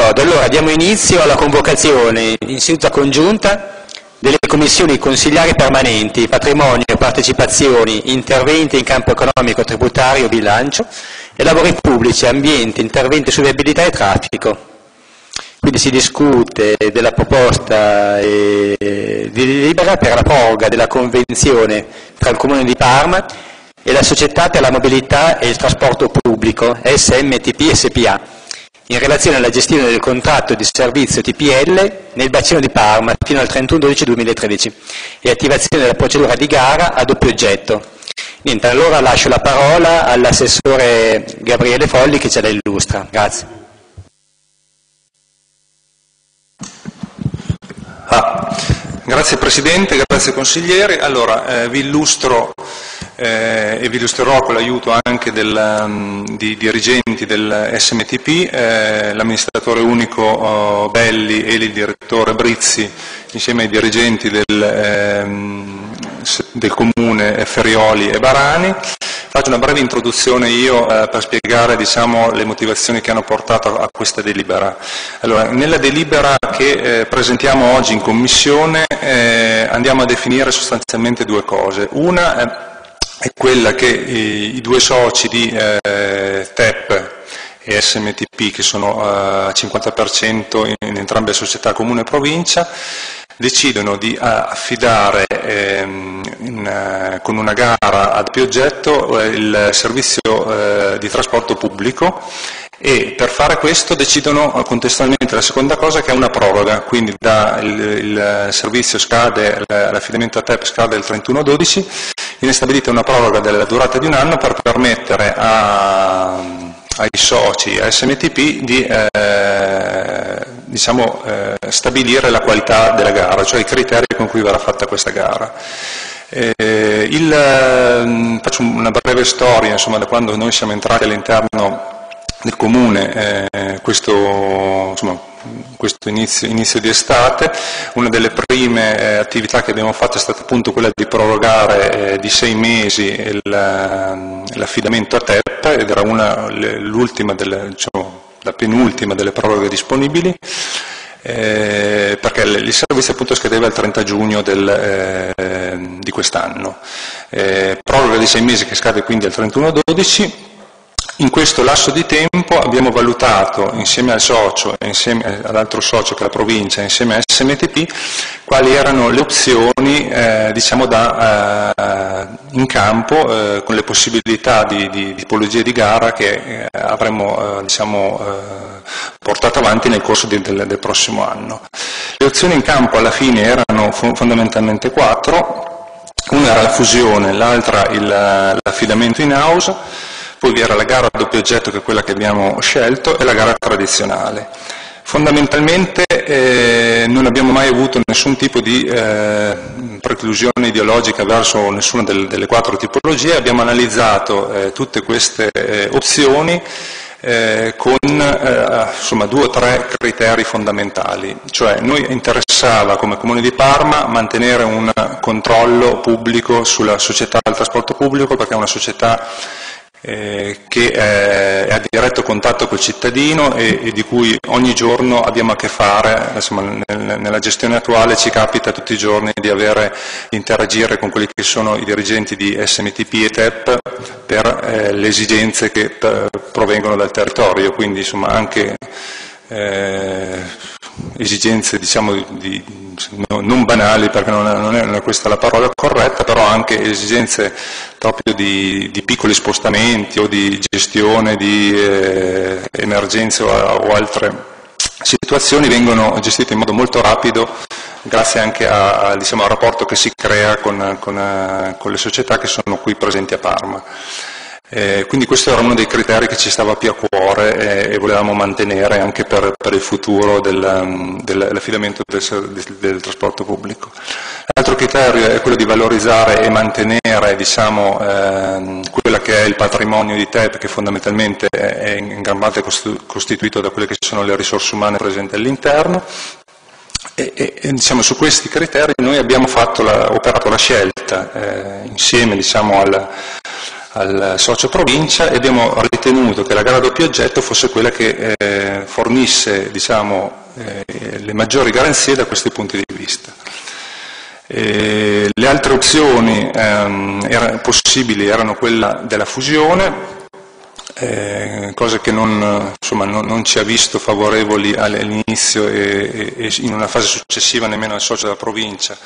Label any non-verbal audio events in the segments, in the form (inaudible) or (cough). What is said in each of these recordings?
D'accordo, allora diamo inizio alla convocazione. In seduta congiunta delle commissioni consigliari permanenti, patrimonio, partecipazioni, interventi in campo economico, tributario, bilancio e lavori pubblici, ambiente, interventi su viabilità e traffico. Quindi si discute della proposta eh, di delibera per la proroga della convenzione tra il Comune di Parma e la Società per la Mobilità e il Trasporto Pubblico, SMTP SPA, in relazione alla gestione del contratto di servizio TPL nel bacino di Parma fino al 31-12-2013 e attivazione della procedura di gara a doppio oggetto. Niente, allora lascio la parola all'assessore Gabriele Folli che ce la illustra. Grazie. Ah, grazie Presidente, grazie consiglieri. Allora, eh, vi illustro eh, e vi illustrerò con l'aiuto anche del, um, di dirigenti del SMTP, eh, l'amministratore unico oh, Belli e il direttore Brizzi insieme ai dirigenti del, ehm, del comune Ferrioli e Barani. Faccio una breve introduzione io eh, per spiegare diciamo, le motivazioni che hanno portato a questa delibera. Allora, nella delibera che eh, presentiamo oggi in Commissione eh, andiamo a definire sostanzialmente due cose. Una eh, è quella che i, i due soci di eh, TEP e SMTP, che sono a 50% in, entrambe le società comune e provincia, decidono di eh, affidare ehm, in, eh, con una gara ad più oggetto eh, il servizio eh, di trasporto pubblico e per fare questo decidono contestualmente la seconda cosa che è una proroga, quindi il, il servizio scade, l'affidamento a TEP scade il 31-12, viene stabilita una proroga della durata di un anno per permettere a, ai soci, a SMTP di eh, diciamo, eh, stabilire la qualità della gara, cioè i criteri con cui verrà fatta questa gara. Eh, il, eh, faccio una breve storia insomma, da quando noi siamo entrati all'interno del comune eh, questo, insomma, questo inizio, inizio, di estate. Una delle prime eh, attività che abbiamo fatto è stata appunto quella di prorogare eh, di sei mesi il, l'affidamento a TEP ed era una, l'ultima delle, diciamo, la penultima delle proroghe disponibili, eh, perché il servizio appunto scadeva il 30 giugno del, eh, di quest'anno. Eh, proroga di sei mesi che scade quindi al 31-12, in questo lasso di tempo abbiamo valutato insieme al socio insieme all'altro socio che è la provincia, insieme a SMTP, quali erano le opzioni eh, diciamo da, eh, in campo eh, con le possibilità di, di, di, tipologie di gara che eh, avremmo eh, diciamo, eh, portato avanti nel corso di, del, del, prossimo anno. Le opzioni in campo alla fine erano fondamentalmente quattro, una era la fusione, l'altra l'affidamento in house, poi vi era la gara a doppio oggetto che è quella che abbiamo scelto e la gara tradizionale. Fondamentalmente eh, non abbiamo mai avuto nessun tipo di eh, preclusione ideologica verso nessuna delle, delle quattro tipologie, abbiamo analizzato eh, tutte queste eh, opzioni eh, con eh, insomma, due o tre criteri fondamentali, cioè noi interessava come Comune di Parma mantenere un controllo pubblico sulla società del trasporto pubblico perché è una società eh, che eh, è a diretto contatto col cittadino e, e, di cui ogni giorno abbiamo a che fare, insomma, nel, nella gestione attuale ci capita tutti i giorni di, avere, di interagire con quelli che sono i dirigenti di SMTP e TEP per eh, le esigenze che eh, provengono dal territorio, quindi insomma, anche eh, esigenze diciamo, di, no, non banali perché non è, non è, questa la parola corretta, però anche esigenze proprio di, di piccoli spostamenti o di gestione di eh, emergenze o, o, altre situazioni vengono gestite in modo molto rapido grazie anche a, a, diciamo, al rapporto che si crea con, con, eh, con le società che sono qui presenti a Parma. Eh, quindi questo era uno dei criteri che ci stava più a cuore e, e volevamo mantenere anche per, per il futuro del, um, dell'affidamento del, del, del, trasporto pubblico. L'altro criterio è quello di valorizzare e mantenere diciamo, eh, quello che è il patrimonio di TEP che fondamentalmente è in gran parte costituito da quelle che sono le risorse umane presenti all'interno e, e, diciamo, su questi criteri noi abbiamo la, operato la scelta eh, insieme diciamo, al, al socio provincia e abbiamo ritenuto che la gara doppio oggetto fosse quella che eh, fornisse diciamo, eh, le maggiori garanzie da questi punti di vista. E le altre opzioni ehm, era, possibili erano quella della fusione, eh, cosa che non, insomma, non, non, ci ha visto favorevoli all'inizio e, e, in una fase successiva nemmeno al socio della provincia.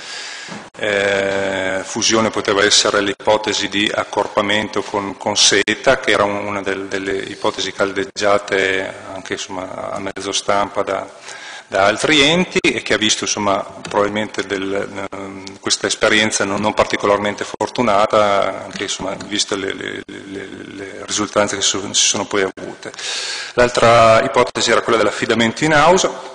Eh, fusione poteva essere l'ipotesi di accorpamento con, con SETA, che era una del, delle ipotesi caldeggiate anche insomma, a mezzo stampa da, da altri enti e che ha visto insomma, probabilmente del, ehm, questa esperienza non, non, particolarmente fortunata, anche insomma, visto le, le, le, le, risultanze che si sono poi avute. L'altra ipotesi era quella dell'affidamento in house,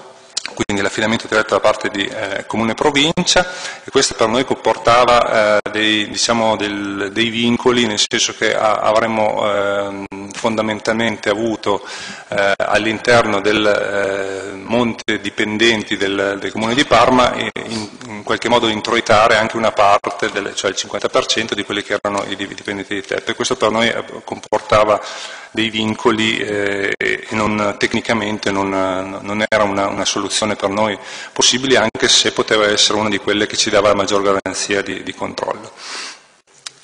quindi l'affidamento diretto da parte di eh, Comune Provincia e questo per noi comportava eh, dei, diciamo, del, dei, vincoli, nel senso che a, avremmo eh, fondamentalmente avuto eh, all'interno del eh, monte dipendenti del, del, Comune di Parma in, in, qualche modo introitare anche una parte, del, cioè il 50% di quelli che erano i dipendenti di TEP e questo per noi eh, comportava dei vincoli eh, e non, tecnicamente non, non era una, una, soluzione per noi possibile, anche se poteva essere una di quelle che ci dava la maggior garanzia di, di controllo.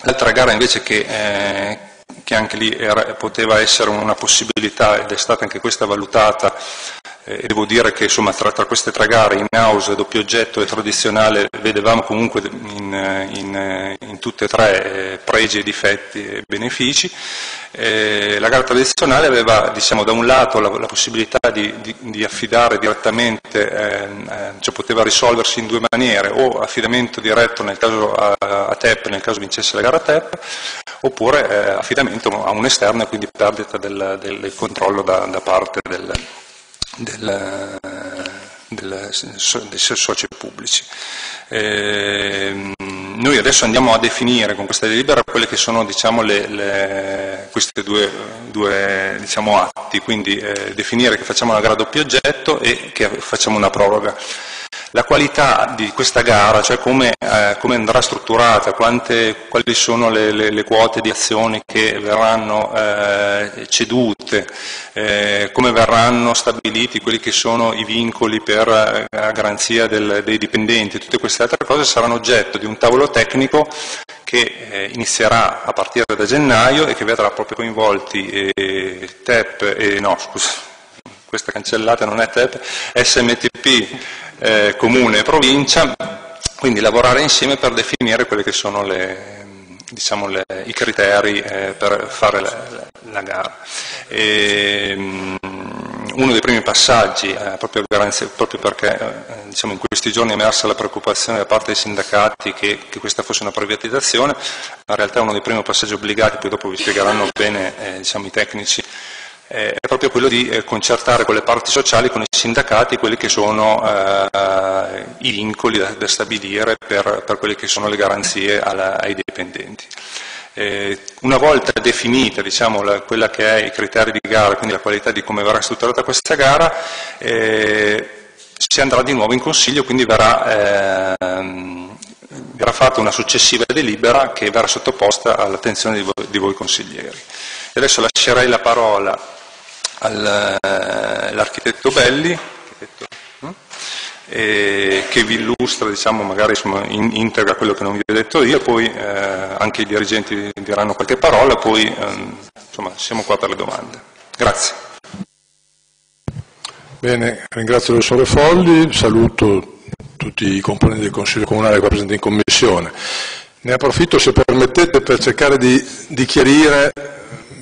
L'altra gara invece che, eh, che anche lì era, poteva essere una possibilità ed è stata anche questa valutata e devo dire che insomma, tra, tra, queste tre gare, in house, doppio oggetto e tradizionale, vedevamo comunque in, in, in tutte e tre eh, pregi difetti e benefici. Eh, la gara tradizionale aveva diciamo, da un lato la, la possibilità di, di, di, affidare direttamente, ehm, eh, cioè poteva risolversi in due maniere, o affidamento diretto nel caso a, a TEP, nel caso vincesse la gara a TEP, oppure eh, affidamento a un esterno e quindi perdita del, del, del controllo da, da parte del, del, del, dei soci pubblici. Eh, noi adesso andiamo a definire con questa delibera quelle che sono diciamo, le, le, questi due, due diciamo, atti, quindi eh, definire che facciamo una gara doppio oggetto e che facciamo una proroga. La qualità di questa gara, cioè come, eh, come andrà strutturata, quante, quali sono le, le, le, quote di azioni che verranno eh, cedute, eh, come verranno stabiliti quelli che sono i vincoli per eh, la garanzia del, dei dipendenti, tutte queste altre cose saranno oggetto di un tavolo tecnico che eh, inizierà a partire da gennaio e che vedrà proprio coinvolti eh, TEP no, scusa, questa cancellata non è TEP, SMTP, eh, comune e provincia, quindi lavorare insieme per definire quelli che sono le, diciamo le, i criteri eh, per fare la, la gara. E, um, uno dei primi passaggi, eh, proprio, proprio, perché eh, diciamo, in questi giorni è emersa la preoccupazione da parte dei sindacati che, che, questa fosse una privatizzazione, in realtà uno dei primi passaggi obbligati, poi dopo vi spiegheranno bene eh, diciamo, i tecnici, eh, è proprio quello di eh, concertare con le parti sociali, con i sindacati, quelli che sono eh, i vincoli da, da stabilire per, per, quelle che sono le garanzie alla, ai dipendenti. Eh, una volta definita diciamo, la, quella che è i criteri di gara, quindi la qualità di come verrà strutturata questa gara, eh, si andrà di nuovo in consiglio, quindi verrà, ehm, verrà fatta una successiva delibera che verrà sottoposta all'attenzione di voi, consiglieri. Adesso lascerei la parola all'architetto Belli, hm? che vi illustra, diciamo, magari insomma, in, integra quello che non vi ho detto io, poi eh, anche i dirigenti diranno qualche parola, poi eh, insomma, siamo qua per le domande. Grazie. Bene, ringrazio il professore Folli, saluto tutti i componenti del Consiglio Comunale che presenti in Commissione. Ne approfitto, se permettete, per cercare di, di chiarire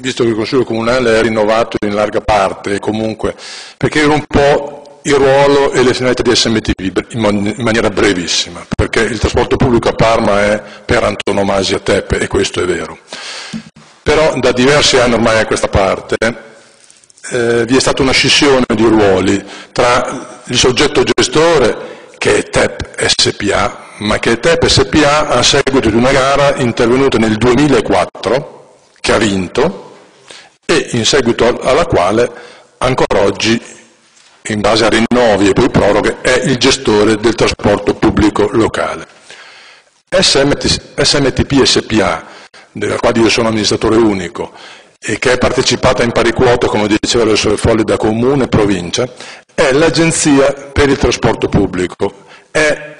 visto che il Consiglio Comunale è rinnovato in larga parte, comunque, perché era un po' il ruolo e le finalità di SMTV in maniera brevissima, perché il trasporto pubblico a Parma è per antonomasia TEP e questo è vero. Però da diversi anni ormai a questa parte eh, vi è stata una scissione di ruoli tra il soggetto gestore che è TEP SPA, ma che è TEP SPA a seguito di una gara intervenuta nel 2004 che ha vinto e in seguito alla quale ancora oggi, in base a rinnovi e poi proroghe, è il gestore del trasporto pubblico locale. SMT, SMTP SPA della quale io sono amministratore unico, e che è partecipata in pari quote, come diceva sue foglie da comune e provincia, è l'Agenzia per il trasporto pubblico. È,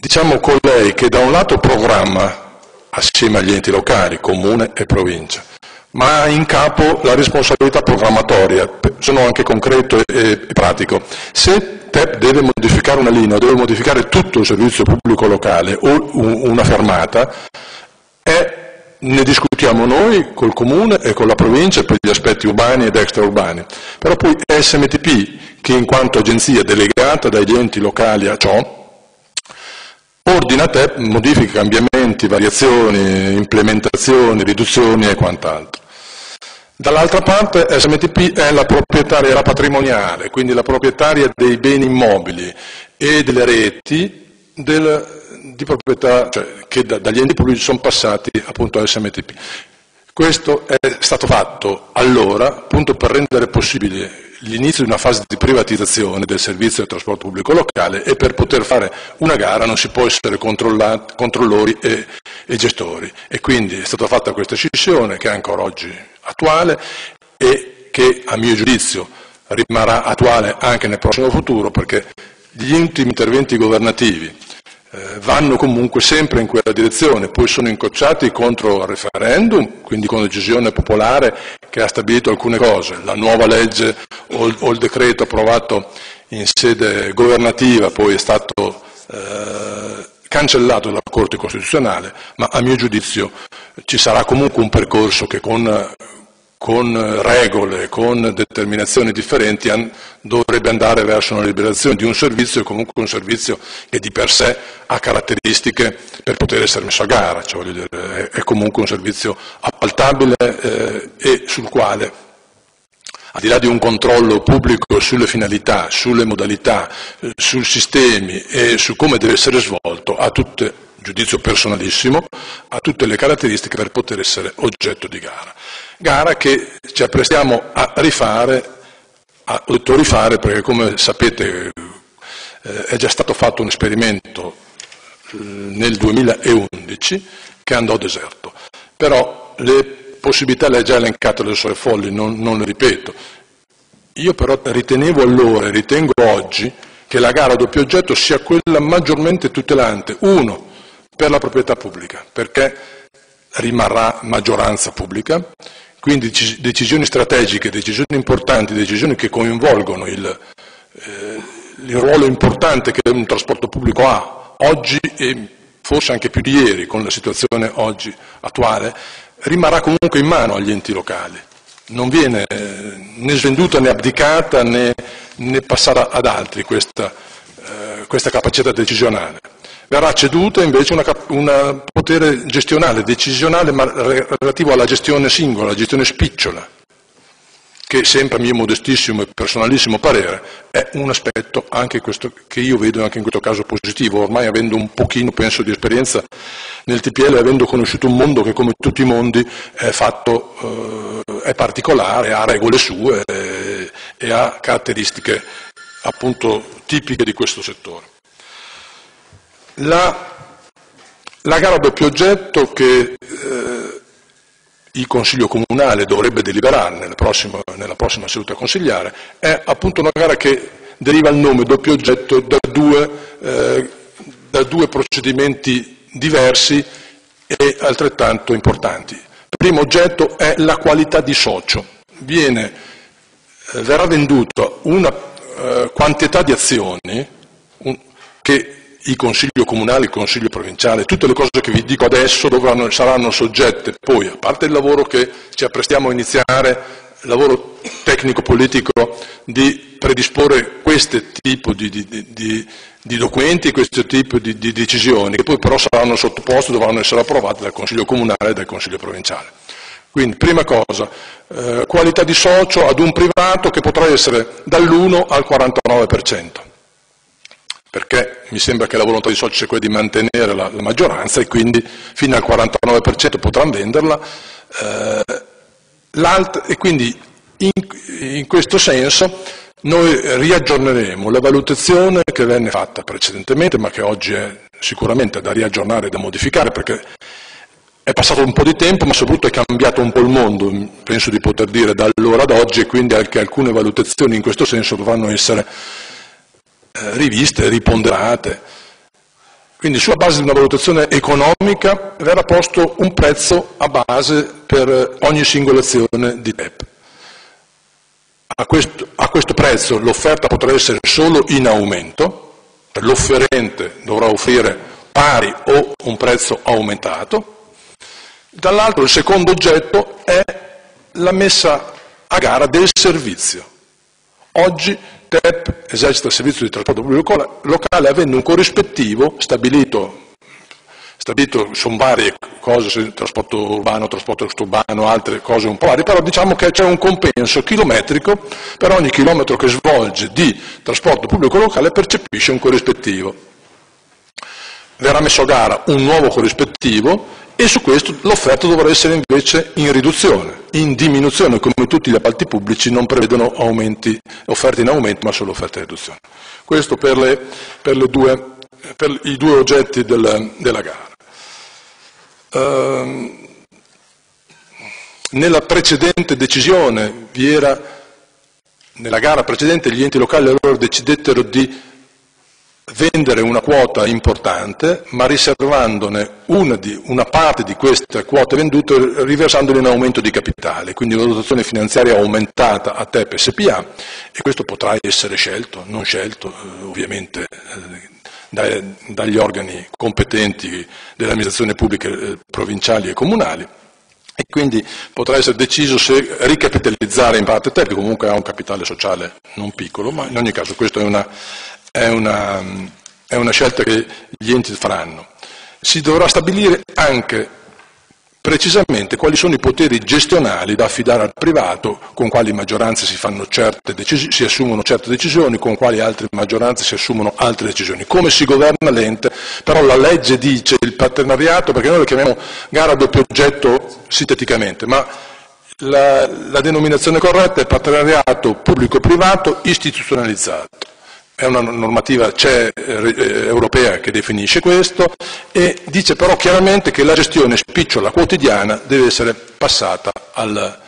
diciamo, colei che da un lato programma assieme agli enti locali, comune e provincia, ma ha in capo la responsabilità programmatoria, sono anche concreto e, pratico. Se TEP deve modificare una linea, deve modificare tutto il servizio pubblico locale o una fermata, è ne discutiamo noi col comune e con la provincia per gli aspetti urbani ed extraurbani, però poi è SMTP che in quanto agenzia delegata dagli enti locali a ciò, ordina te modifiche, cambiamenti, variazioni, implementazioni, riduzioni e quant'altro. Dall'altra parte SMTP è la proprietaria, patrimoniale, quindi la proprietaria dei beni immobili e delle reti del, di proprietà cioè, che da, dagli enti pubblici sono passati appunto al SMTP. Questo è stato fatto allora appunto per rendere possibile l'inizio di una fase di privatizzazione del servizio del trasporto pubblico locale e per poter fare una gara non si può essere controllori e, e gestori e quindi è stata fatta questa scissione che è ancora oggi attuale e che a mio giudizio rimarrà attuale anche nel prossimo futuro perché gli ultimi interventi governativi eh, vanno comunque sempre in quella direzione, poi sono incocciati contro il referendum, quindi con decisione popolare che ha stabilito alcune cose, la nuova legge o il, o il decreto approvato in sede governativa poi è stato eh, cancellato dalla Corte Costituzionale, ma a mio giudizio ci sarà comunque un percorso che con con regole, con determinazioni differenti, dovrebbe andare verso una liberazione di un servizio comunque un servizio che di per sé ha caratteristiche per poter essere messo a gara, cioè, dire, è comunque un servizio appaltabile eh, e sul quale, al di là di un controllo pubblico sulle finalità, sulle modalità, eh, sui sistemi e su come deve essere svolto, ha tutte, giudizio personalissimo, ha tutte le caratteristiche per poter essere oggetto di gara gara che ci apprestiamo a rifare, a, ho detto rifare perché come sapete eh, è già stato fatto un esperimento eh, nel 2011 che andò deserto, però le possibilità le ha già elencate le sue folli, non, non le ripeto. Io però ritenevo allora e ritengo oggi che la gara a doppio oggetto sia quella maggiormente tutelante, uno, per la proprietà pubblica, perché rimarrà maggioranza pubblica, quindi decisioni strategiche, decisioni importanti, decisioni che coinvolgono il, eh, il ruolo importante che un trasporto pubblico ha oggi e forse anche più di ieri con la situazione oggi attuale, rimarrà comunque in mano agli enti locali. Non viene eh, né svenduta né abdicata né, né passata ad altri questa, eh, questa capacità decisionale verrà ceduta invece un potere gestionale, decisionale, ma relativo alla gestione singola, alla gestione spicciola, che sempre a mio modestissimo e personalissimo parere è un aspetto questo, che io vedo anche in questo caso positivo, ormai avendo un pochino, penso, di esperienza nel TPL, avendo conosciuto un mondo che come tutti i mondi è fatto, eh, è particolare, ha regole sue e, e ha caratteristiche appunto tipiche di questo settore. La, la gara doppio oggetto che eh, il Consiglio Comunale dovrebbe deliberare nella prossima, nella prossima, seduta consigliare è appunto una gara che deriva il nome doppio oggetto da due, eh, da due procedimenti diversi e altrettanto importanti. Il primo oggetto è la qualità di socio. Viene, eh, verrà venduta una eh, quantità di azioni un, che il Consiglio Comunale, il Consiglio Provinciale, tutte le cose che vi dico adesso dovranno, saranno soggette poi, a parte il lavoro che ci apprestiamo a iniziare, il lavoro tecnico-politico di predisporre questo tipo di, di, di, di documenti, questo tipo di, decisioni, che poi però saranno sottoposte, dovranno essere approvate dal Consiglio Comunale e dal Consiglio Provinciale. Quindi, prima cosa, eh, qualità di socio ad un privato che potrà essere dall'1 al 49% perché mi sembra che la volontà di soci sia quella di mantenere la, la maggioranza e quindi fino al 49% potranno venderla. Eh, e quindi in, in questo senso noi riaggiorneremo la valutazione che venne fatta precedentemente, ma che oggi è sicuramente da riaggiornare e da modificare, perché è passato un po' di tempo, ma soprattutto è cambiato un po' il mondo, penso di poter dire da allora ad oggi, e quindi anche alcune valutazioni in questo senso dovranno essere riviste, riponderate. Quindi sulla base di una valutazione economica verrà posto un prezzo a base per ogni singola azione di TEP. A questo, a questo prezzo l'offerta potrà essere solo in aumento, l'offerente dovrà offrire pari o un prezzo aumentato, dall'altro il secondo oggetto è la messa a gara del servizio. Oggi TEP esercita il servizio di trasporto pubblico locale avendo un corrispettivo stabilito, stabilito sono varie cose, trasporto urbano, trasporto extraurbano, altre cose un po' varie, però diciamo che c'è un compenso chilometrico per ogni chilometro che svolge di trasporto pubblico locale percepisce un corrispettivo. Verrà messo a gara un nuovo corrispettivo e su questo l'offerta dovrà essere invece in riduzione, in diminuzione, come tutti gli appalti pubblici non prevedono aumenti, offerte in aumento, ma solo offerte in riduzione. Questo per, le, per, le due, per i due oggetti del, della gara. Uh, nella precedente decisione vi era, nella gara precedente gli enti locali allora decidettero di vendere una quota importante, ma riservandone una, di, una, parte di queste quote vendute riversandole in aumento di capitale, quindi una dotazione finanziaria aumentata a TEP SPA e questo potrà essere scelto, non scelto eh, ovviamente eh, dai, dagli organi competenti delle amministrazioni pubbliche eh, provinciali e comunali. E quindi potrà essere deciso se ricapitalizzare in parte TEP, che comunque ha un capitale sociale non piccolo, ma in ogni caso questa è una è una, è una scelta che gli enti faranno. Si dovrà stabilire anche precisamente quali sono i poteri gestionali da affidare al privato, con quali maggioranze si, decisi- si, assumono certe decisioni, con quali altre maggioranze si assumono altre decisioni, come si governa l'ente, però la legge dice il partenariato, perché noi lo chiamiamo gara a doppio oggetto sinteticamente, ma la, la denominazione corretta è partenariato pubblico-privato istituzionalizzato è una normativa c'è, eh, europea che definisce questo e dice però chiaramente che la gestione spicciola quotidiana deve essere passata al,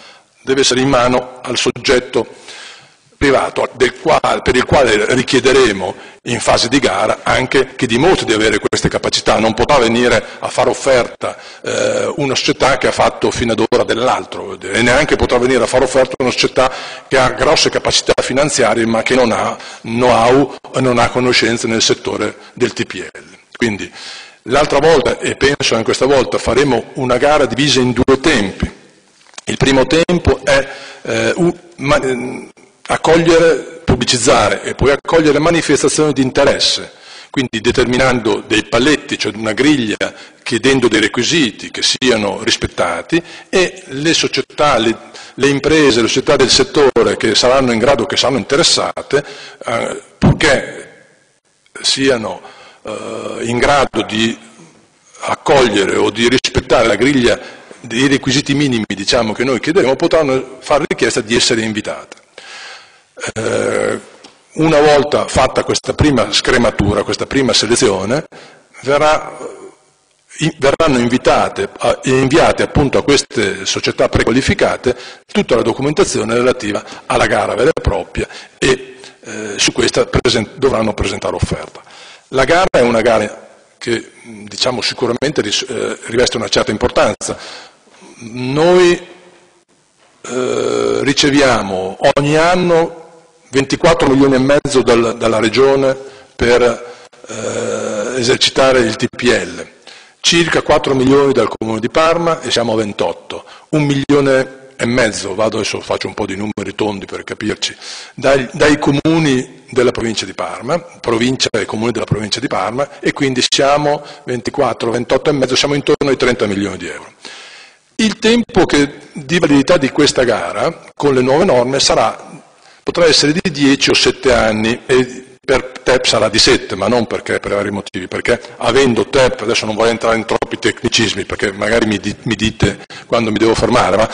deve essere in mano al soggetto privato quale, per il quale richiederemo in fase di gara anche che dimostri di avere queste capacità, non potrà venire a fare offerta eh, una società che ha fatto fino ad ora dell'altro e neanche potrà venire a fare offerta una società che ha grosse capacità finanziarie ma che non ha know-how e non ha conoscenze nel settore del TPL. Quindi l'altra volta, e penso anche questa volta, faremo una gara divisa in due tempi. Il primo tempo è eh, un, ma, accogliere, pubblicizzare e poi accogliere manifestazioni di interesse, quindi determinando dei paletti, cioè una griglia, chiedendo dei requisiti che siano rispettati e le società, le, le imprese, le società del settore che saranno in grado, che saranno interessate, eh, purché siano eh, in grado di accogliere o di rispettare la griglia dei requisiti minimi diciamo, che noi chiederemo, potranno fare richiesta di essere invitate. Eh, una volta fatta questa prima scrematura, questa prima selezione, verrà, verranno invitate e inviate appunto a queste società prequalificate tutta la documentazione relativa alla gara vera e propria e eh, su questa present dovranno presentare offerta. La gara è una gara che diciamo, sicuramente eh, riveste una certa importanza. Noi eh, riceviamo ogni anno 24 milioni e mezzo dal, dalla Regione per eh, esercitare il TPL, circa 4 milioni dal Comune di Parma e siamo a 28, un milione e mezzo, vado adesso faccio un po' di numeri tondi per capirci, dai, dai comuni della provincia di Parma, provincia e comuni della provincia di Parma e quindi siamo 24, 28 e mezzo, siamo intorno ai 30 milioni di euro. Il tempo che, di validità di questa gara con le nuove norme sarà potrà essere di 10 o 7 anni e per TEP sarà di 7, ma non perché per vari motivi, perché avendo TEP, adesso non voglio entrare in troppi tecnicismi perché magari mi, mi dite quando mi devo fermare, ma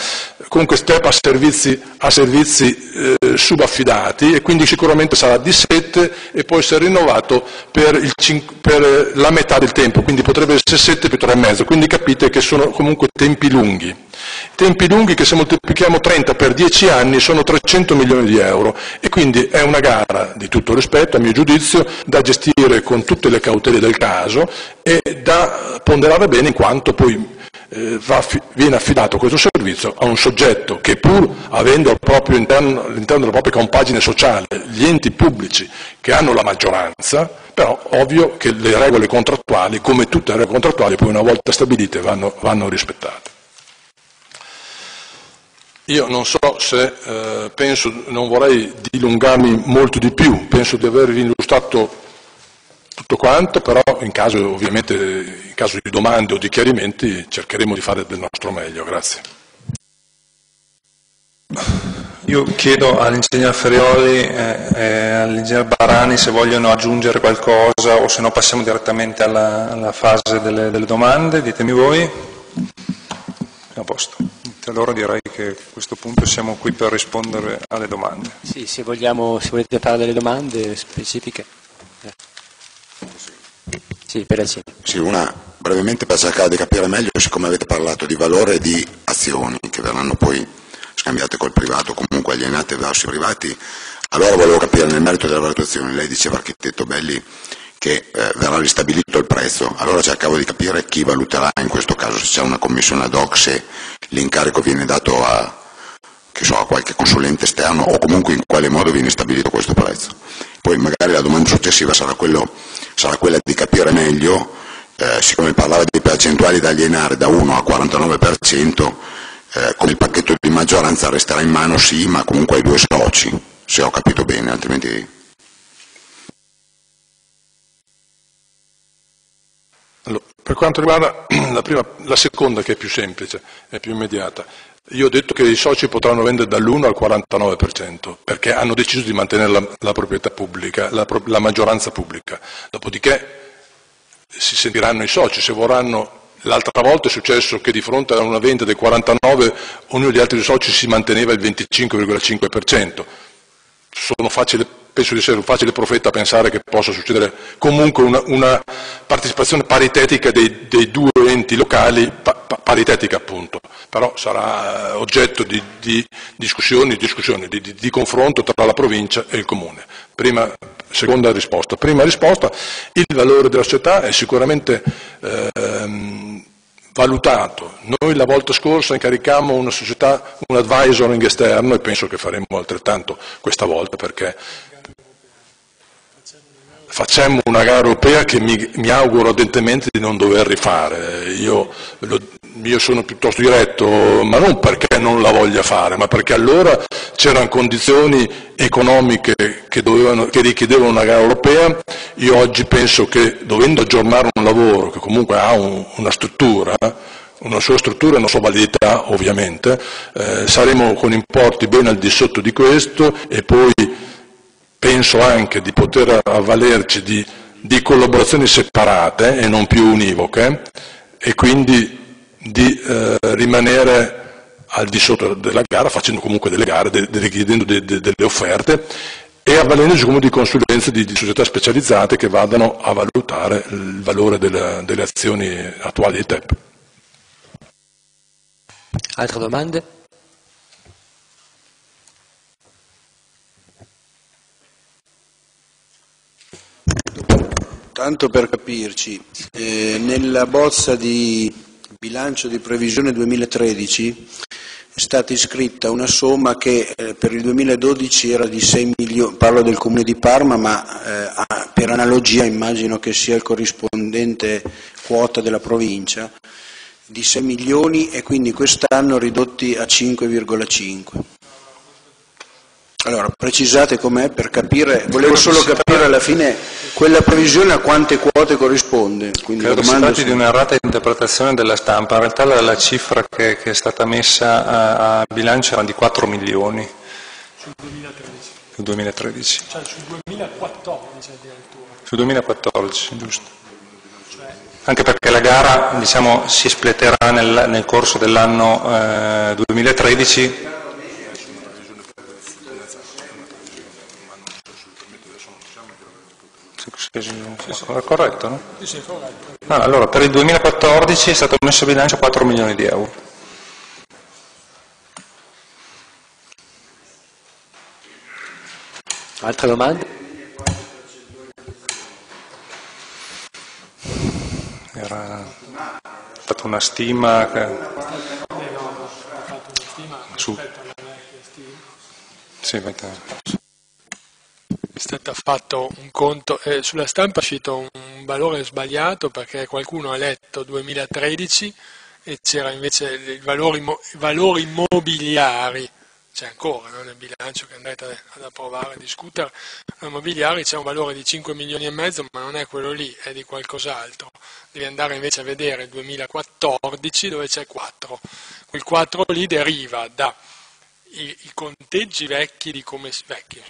comunque STEP ha servizi, ha servizi eh, subaffidati e quindi sicuramente sarà di 7 e può essere rinnovato per, il, per la metà del tempo, quindi potrebbe essere 7 più 3,5, quindi capite che sono comunque tempi lunghi. Tempi lunghi che se moltiplichiamo 30 per 10 anni sono 300 milioni di euro e quindi è una gara di tutto rispetto, a mio giudizio, da gestire con tutte le cautele del caso e da ponderare bene in quanto poi eh, va, viene affidato questo servizio a un soggetto che pur avendo interno, all'interno della propria compagine sociale gli enti pubblici che hanno la maggioranza, però ovvio che le regole contrattuali, come tutte le regole contrattuali, poi una volta stabilite vanno, vanno rispettate. Io non so se, eh, penso, non vorrei dilungarmi molto di più, penso di avervi illustrato tutto quanto, però in caso, in caso di domande o di chiarimenti cercheremo di fare del nostro meglio. Grazie. Io chiedo all'ingegner Ferrioli e eh, all'ingegner Barani se vogliono aggiungere qualcosa o se no passiamo direttamente alla, alla fase delle, delle domande, ditemi voi. A posto allora direi che a questo punto siamo qui per rispondere alle domande. Sì, se, vogliamo, se volete fare delle domande specifiche. Sì, per Sì, una brevemente per cercare di capire meglio, siccome avete parlato di valore di azioni che verranno poi scambiate col privato, comunque alienate verso i privati, allora volevo capire nel merito della valutazione, lei diceva architetto Belli che eh, verrà ristabilito il prezzo, allora cercavo di capire chi valuterà in questo caso, se c'è una commissione ad hoc, se l'incarico viene dato a, so, a, qualche consulente esterno o comunque in quale modo viene stabilito questo prezzo. Poi magari la domanda successiva sarà, quello, sarà quella di capire meglio, eh, siccome parlava di percentuali da alienare da 1 a 49%, eh, come il pacchetto di maggioranza resterà in mano sì, ma comunque ai due soci, se ho capito bene, altrimenti Per quanto riguarda (clears throat) la, prima, la, seconda, che è più semplice, è più immediata, io ho detto che i soci potranno vendere dall'1 al 49%, perché hanno deciso di mantenere la, la proprietà pubblica, la, la, maggioranza pubblica. Dopodiché si sentiranno i soci, se vorranno... L'altra volta è successo che di fronte a una vendita del 49 ognuno degli altri soci si manteneva il 25,5%. Sono facili penso di essere un facile profeta pensare che possa succedere comunque una, una partecipazione paritetica dei, dei, due enti locali, pa, pa, paritetica appunto, però sarà eh, oggetto di, di discussioni, discussioni di, di, di, confronto tra la provincia e il comune. Prima, seconda risposta. Prima risposta, il valore della società è sicuramente ehm, valutato. Noi la volta scorsa incaricammo una società, un advisoring esterno e penso che faremo altrettanto questa volta perché facemmo una gara europea che mi, mi, auguro ardentemente di non dover rifare. Io, lo, io, sono piuttosto diretto, ma non perché non la voglia fare, ma perché allora c'erano condizioni economiche che, dovevano, che richiedevano una gara europea. Io oggi penso che dovendo aggiornare un lavoro che comunque ha un, una struttura, una sua struttura e una sua validità ovviamente, eh, saremo con importi ben al di sotto di questo e poi penso anche di poter avvalerci di, di collaborazioni separate e non più univoche e quindi di eh, rimanere al di sotto della gara, facendo comunque delle gare, de, de, richiedendo de, delle offerte e avvalendoci come di consulenze di, di, società specializzate che vadano a valutare il valore delle, delle azioni attuali di TEP. Altre domande? Tanto per capirci, eh, nella bozza di bilancio di previsione 2013 è stata iscritta una somma che eh, per il 2012 era di 6 milioni, parlo del comune di Parma, ma eh, per analogia immagino che sia il corrispondente quota della provincia, di 6 milioni e quindi quest'anno ridotti a 5,5. Allora, precisate com'è per capire, volevo solo capire alla fine quella previsione a quante quote corrisponde. Quindi Credo si tratti di una rata di interpretazione della stampa, in realtà la, la cifra che, che, è stata messa a, a bilancio era di 4 milioni. sul 2013. Cioè sul 2014 addirittura. Sul 2014, giusto. Anche perché la gara diciamo, si spletterà nel, nel corso dell'anno eh, 2013 È corretto, no? Sì, sì, corretto. Ah, allora, per il 2014 è stato messo a bilancio 4 milioni di euro. Altre domande? Era stata una stima che... Su... Sì, È stato fatto un conto, eh, sulla stampa è uscito un valore sbagliato perché qualcuno ha letto 2013 e c'era invece i valori, valori mobiliari, c'è ancora no, nel bilancio che andrete ad- approvare, a discutere, ai mobiliari c'è un valore di 5 milioni e mezzo ma non è quello lì, è di qualcos'altro, devi andare invece a vedere il 2014 dove c'è 4, quel 4 lì deriva da i, i conteggi vecchi di come vecchi,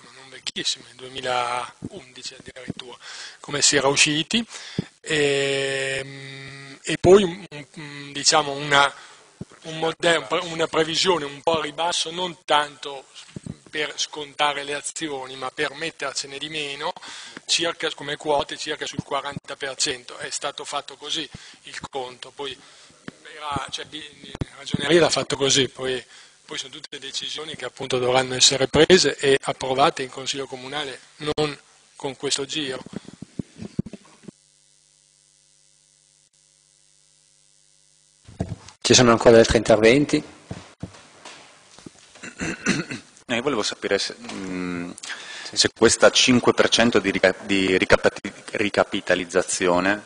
non vecchissimi, 2011 addirittura, come si era usciti, e, e poi un- un- diciamo una, un mode- una previsione un po' a ribasso, non tanto per scontare le azioni, ma per mettercene di meno, circa come quote, circa sul 40%. È stato fatto così il conto, poi era, cioè, ragioneria l'ha fatto così, poi, poi sono tutte decisioni che appunto dovranno essere prese e approvate in Consiglio Comunale, non con questo giro. Ci sono ancora altri interventi? No, io volevo sapere se, mh, se questa 5% di, rica- di ricapitalizzazione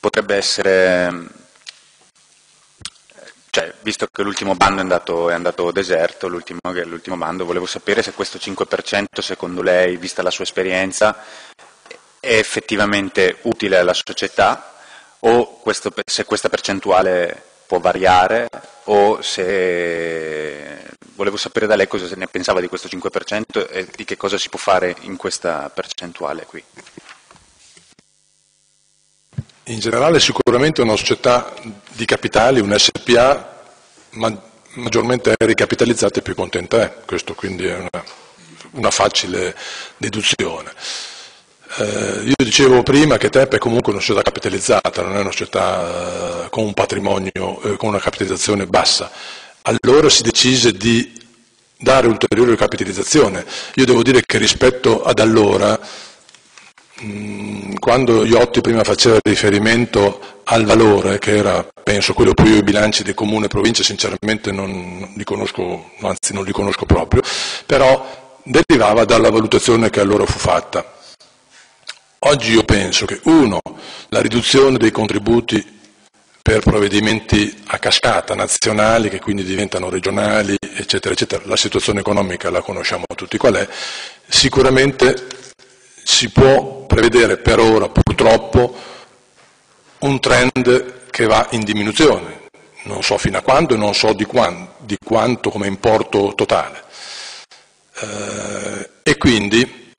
potrebbe essere, mh, cioè, visto che l'ultimo bando è andato, è andato deserto, l'ultimo, l'ultimo bando, volevo sapere se questo 5% secondo lei, vista la sua esperienza, è effettivamente utile alla società o questo- se questa percentuale può variare o se volevo sapere da lei cosa se ne pensava di questo 5% e di che cosa si può fare in questa percentuale qui. In generale sicuramente una società di capitali, un SPA, ma- maggiormente ricapitalizzata e più contenta è, questo quindi è una, una facile deduzione. Eh, io dicevo prima che TEP è comunque una società capitalizzata, non è una società eh, con un patrimonio, eh, con una capitalizzazione bassa. Allora si decise di dare ulteriore capitalizzazione. Io devo dire che rispetto ad allora quando Iotti prima faceva riferimento al valore, che era penso quello più i bilanci di comune e provincia, sinceramente non li conosco, anzi non li conosco proprio, però derivava dalla valutazione che allora fu fatta. Oggi io penso che uno, la riduzione dei contributi per provvedimenti a cascata nazionali che quindi diventano regionali, eccetera, eccetera, la situazione economica la conosciamo tutti qual è, sicuramente si può prevedere per ora purtroppo un trend che va in diminuzione, non so fino a quando e non so di, quan- di quanto come importo totale. Eh, e quindi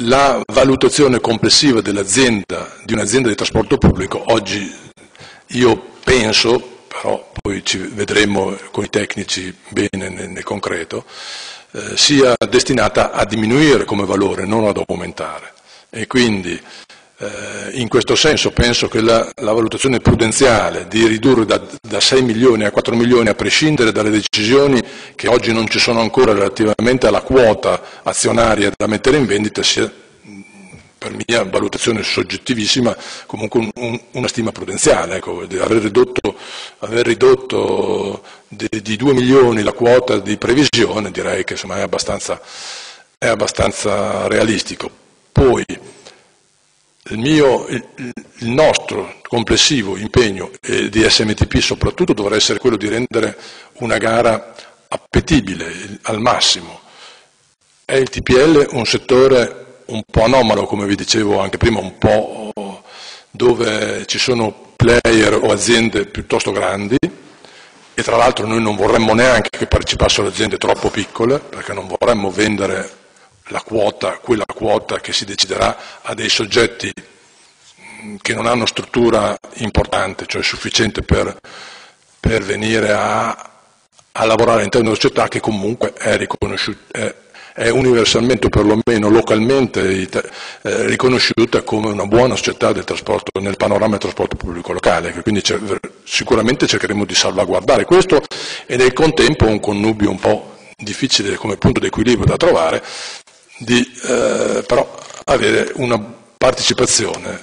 la valutazione complessiva dell'azienda, di un'azienda di trasporto pubblico, oggi io penso, però poi ci vedremo con i tecnici bene nel, nel concreto, eh, sia destinata a diminuire come valore, non ad aumentare. E quindi eh, in questo senso penso che la, la valutazione prudenziale di ridurre da, da 6 milioni a 4 milioni, a prescindere dalle decisioni che oggi non ci sono ancora relativamente alla quota azionaria da mettere in vendita, sia per mia valutazione soggettivissima, comunque un- un- una stima prudenziale, ecco, aver ridotto, aver ridotto di, di 2 milioni la quota di previsione direi che insomma, è, abbastanza, è abbastanza realistico. Poi il, mio, il, il nostro complessivo impegno eh, di SMTP soprattutto dovrà essere quello di rendere una gara appetibile il- al massimo. È il TPL un settore un po' anomalo, come vi dicevo anche prima, un po' dove ci sono player o aziende piuttosto grandi e tra l'altro noi non vorremmo neanche che partecipassero aziende troppo piccole, perché non vorremmo vendere la quota, quella quota che si deciderà a dei soggetti che non hanno struttura importante, cioè sufficiente per, per venire a, a, lavorare all'interno della società che comunque è, è, è universalmente o perlomeno localmente eh, riconosciuta come una buona società nel panorama del trasporto pubblico locale, quindi sicuramente cercheremo di salvaguardare questo e nel contempo un connubio un po' difficile come punto di equilibrio da trovare, di eh, però avere una partecipazione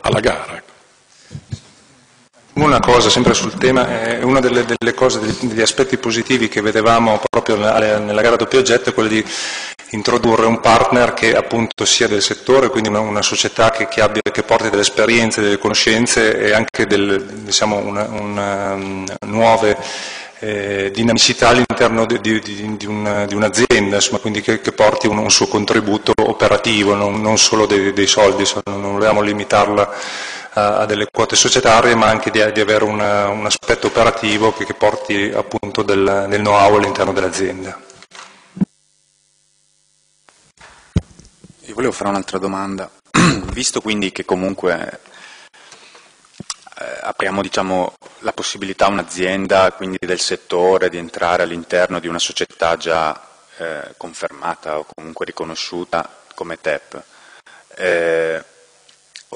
alla gara. Una cosa, sempre sul tema, è una delle, delle cose, degli aspetti positivi che vedevamo proprio nella gara doppio oggetto è quello di introdurre un partner che appunto sia del settore, quindi una, una società che, che, abbia, che, porti delle esperienze, delle conoscenze e anche del, diciamo, una, una, um, nuove eh, dinamicità all'interno di, di, di, di un'azienda, insomma, quindi che, che porti un, un, suo contributo operativo, non, non solo dei, dei soldi, insomma, non vogliamo limitarla a, delle quote societarie, ma anche di, avere una, un aspetto operativo che, che porti appunto del, del know-how all'interno dell'azienda. Io volevo fare un'altra domanda, (clears throat) visto quindi che comunque eh, apriamo diciamo, la possibilità a un'azienda, quindi del settore, di entrare all'interno di una società già eh, confermata o comunque riconosciuta come TEP. Eh,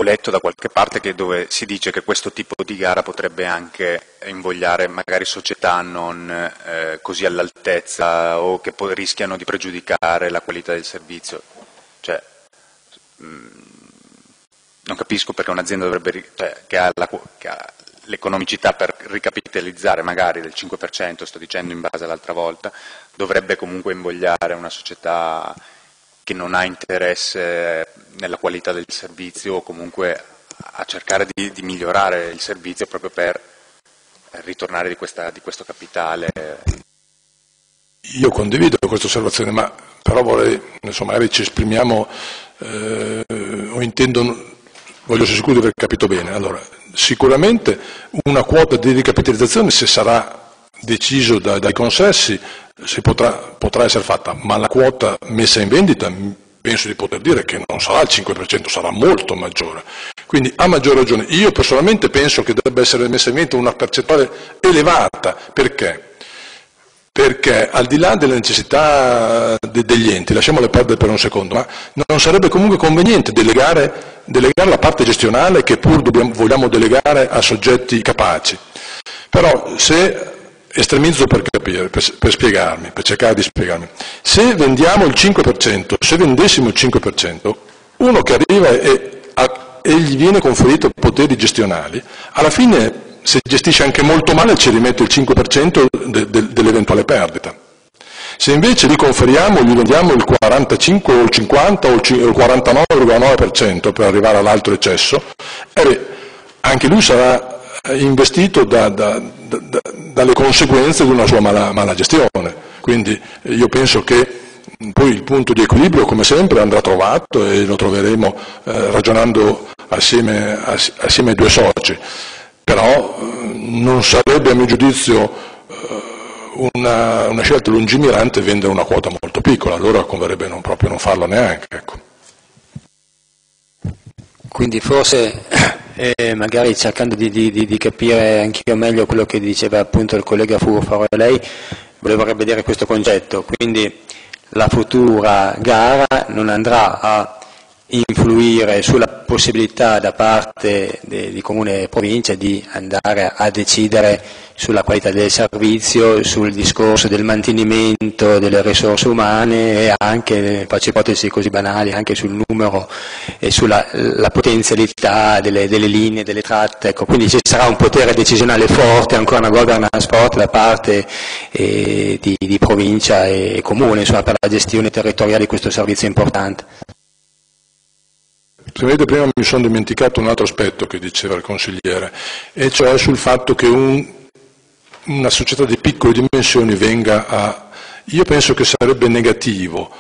ho letto da qualche parte che dove si dice che questo tipo di gara potrebbe anche invogliare magari società non eh, così all'altezza o che poi rischiano di pregiudicare la qualità del servizio. Cioè, mh, mm, non capisco perché un'azienda dovrebbe, cioè, che, ha la, che, ha l'economicità per ricapitalizzare magari del 5%, sto dicendo in base all'altra volta, dovrebbe comunque invogliare una società che non ha interesse nella qualità del servizio o comunque a cercare di, di migliorare il servizio proprio per ritornare di, questa, di questo capitale. Io condivido questa osservazione, ma però vorrei, insomma, magari ci esprimiamo eh, o intendo voglio essere sicuro di aver capito bene. Allora, sicuramente una quota di ricapitalizzazione, se sarà deciso da, dai consessi, potrà, potrà, essere fatta, ma la quota messa in vendita penso di poter dire che non sarà il 5%, sarà molto maggiore. Quindi a maggior ragione, io personalmente penso che debba essere messa in vendita una percentuale elevata, perché? perché al di là delle necessità de- degli enti, lasciamole perdere per un secondo, ma non sarebbe comunque conveniente delegare, delegare la parte gestionale che pur dobbiamo, vogliamo delegare a soggetti capaci. Però se, estremizzo per capire, per, per spiegarmi, per cercare di spiegarmi, se vendiamo il 5%, se vendessimo il 5%, uno che arriva e, a, e gli viene conferito poteri gestionali, alla fine se gestisce anche molto male ci rimette il 5% de, de, dell'eventuale perdita. Se invece gli conferiamo, gli vendiamo il 45 o il 50 o il 49,9% per arrivare all'altro eccesso, eh, anche lui sarà investito da, da, da, dalle conseguenze di una sua mala, mala gestione. Quindi io penso che poi il punto di equilibrio, come sempre, andrà trovato e lo troveremo eh, ragionando assieme, assieme ai due soci però eh, non sarebbe a mio giudizio eh, una, una scelta lungimirante vendere una quota molto piccola, allora converrebbe non, proprio non farlo neanche. Ecco. Quindi forse, eh, magari cercando di, di, di, capire anche meglio quello che diceva appunto il collega Furfaro e lei, volevo vedere questo concetto, quindi la futura gara non andrà a influire sulla possibilità da parte di comune e provincia di andare a decidere sulla qualità del servizio, sul discorso del mantenimento delle risorse umane e anche, faccio ipotesi così banali, anche sul numero e sulla potenzialità delle, delle, linee, delle tratte. Ecco, quindi ci sarà un potere decisionale forte, ancora una governance forte da parte eh, di, di, provincia e comune insomma, per la gestione territoriale di questo servizio importante. Se vedete prima mi sono dimenticato un altro aspetto che diceva il consigliere, e cioè sul fatto che un, una società di piccole dimensioni venga a... Io penso che sarebbe negativo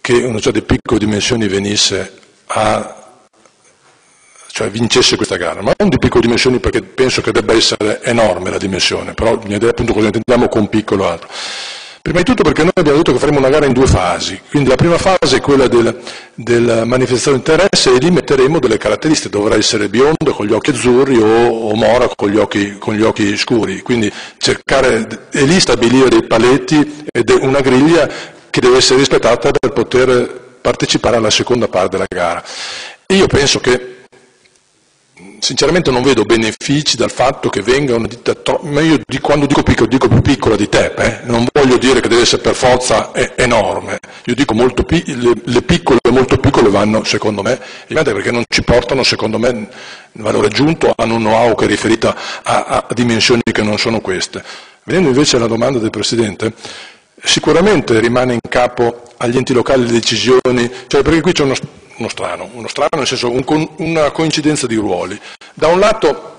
che una società di piccole dimensioni venisse a cioè vincesse questa gara, ma non di piccole dimensioni perché penso che debba essere enorme la dimensione, però bisogna vedere appunto cosa intendiamo con piccolo altro. Prima di tutto perché noi abbiamo detto che faremo una gara in due fasi, quindi la prima fase è quella del, del manifestazione di interesse e lì metteremo delle caratteristiche, dovrà essere biondo con gli occhi azzurri o, o mora con gli, occhi, con gli, occhi, scuri, quindi cercare e lì stabilire dei paletti ed una griglia che deve essere rispettata per poter partecipare alla seconda parte della gara. E io penso che sinceramente non vedo benefici dal fatto che venga una ditta troppo, ma quando dico piccola dico più piccola di te, eh? non voglio dire che deve essere per forza enorme, io dico molto pi- le, le, piccole molto piccole vanno secondo me, perché non ci portano secondo me valore aggiunto, hanno un know-how che è riferito a, a dimensioni che non sono queste. Venendo invece alla domanda del Presidente, sicuramente rimane in capo agli enti locali le decisioni, cioè perché qui c'è uno uno strano, uno strano nel senso un, una coincidenza di ruoli. Da un lato